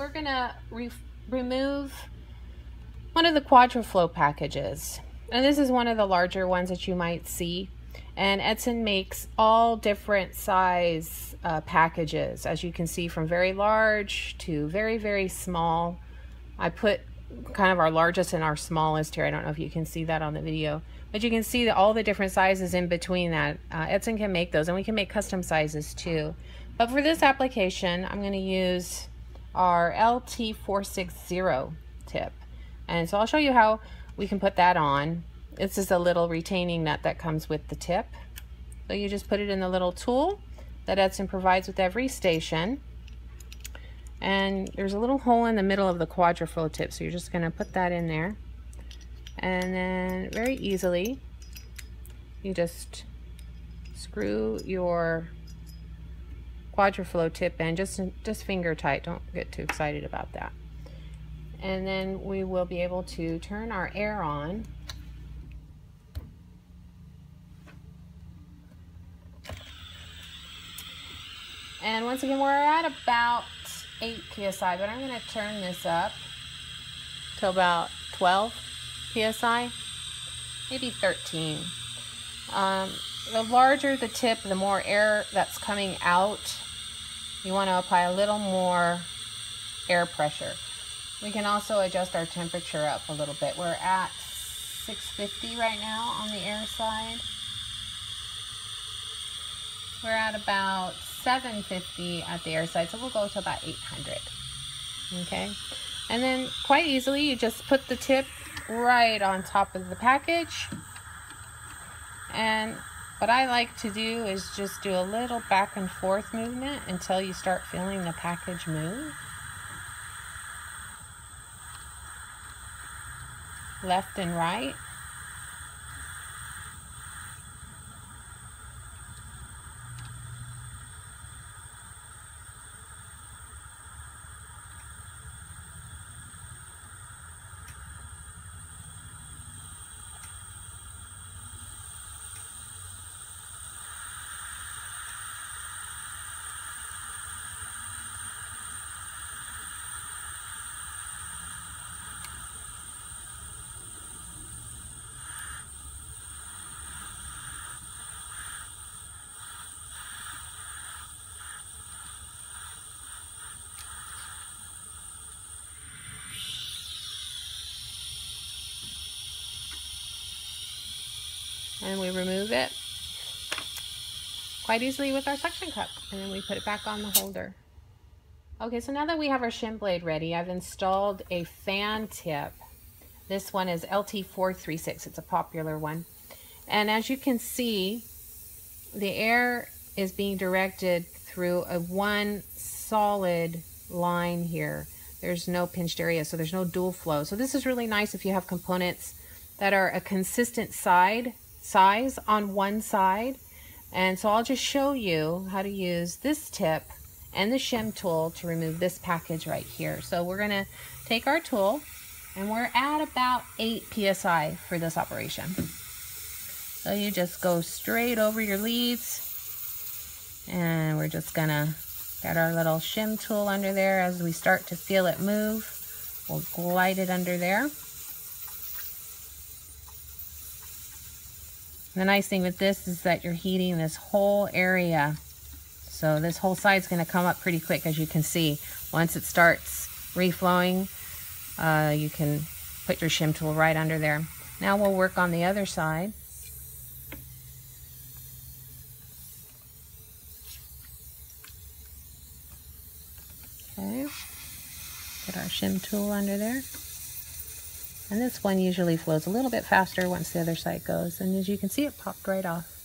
we're gonna re remove one of the Quadraflow packages. And this is one of the larger ones that you might see. And Edsyn makes all different size uh, packages, as you can see, from very large to very, very small. I put kind of our largest and our smallest here. I don't know if you can see that on the video. But you can see that all the different sizes in between that. Uh, Edsyn can make those, and we can make custom sizes too. But for this application, I'm going to use our LT460 tip. And so I'll show you how we can put that on. This is a little retaining nut that comes with the tip. So you just put it in the little tool that Edsyn provides with every station. And there's a little hole in the middle of the Quadraflow tip, so you're just going to put that in there. And then very easily, you just screw your Quadraflow tip in, just, just finger tight. Don't get too excited about that. And then we will be able to turn our air on. And once again, we're at about 8 psi, but I'm going to turn this up to about 12 psi, maybe 13. Um, the larger the tip, the more air that's coming out. You want to apply a little more air pressure. We can also adjust our temperature up a little bit. We're at 650 right now on the air side. We're at about 750 at the air side, so we'll go to about 800. Okay, and then quite easily you just put the tip right on top of the package. And what I like to do is just do a little back and forth movement until you start feeling the package move. Left and right. And we remove it quite easily with our suction cup and then we put it back on the holder. Okay, so now that we have our shim blade ready, I've installed a fan tip. This one is LT436, it's a popular one. And as you can see, the air is being directed through a one solid line here. There's no pinched area, so there's no dual flow. So this is really nice if you have components that are a consistent side size on one side. And so I'll just show you how to use this tip and the shim tool to remove this package right here. So we're to take our tool and we're at about 8 psi for this operation. So you just go straight over your leads and we're just to get our little shim tool under there as we start to feel it move. We'll glide it under there. The nice thing with this is that you're heating this whole area. So this whole side is going to come up pretty quick as you can see. Once it starts reflowing, uh, you can put your shim tool right under there. Now we'll work on the other side. Okay, get our shim tool under there. And this one usually flows a little bit faster once the other side goes. And as you can see, it popped right off.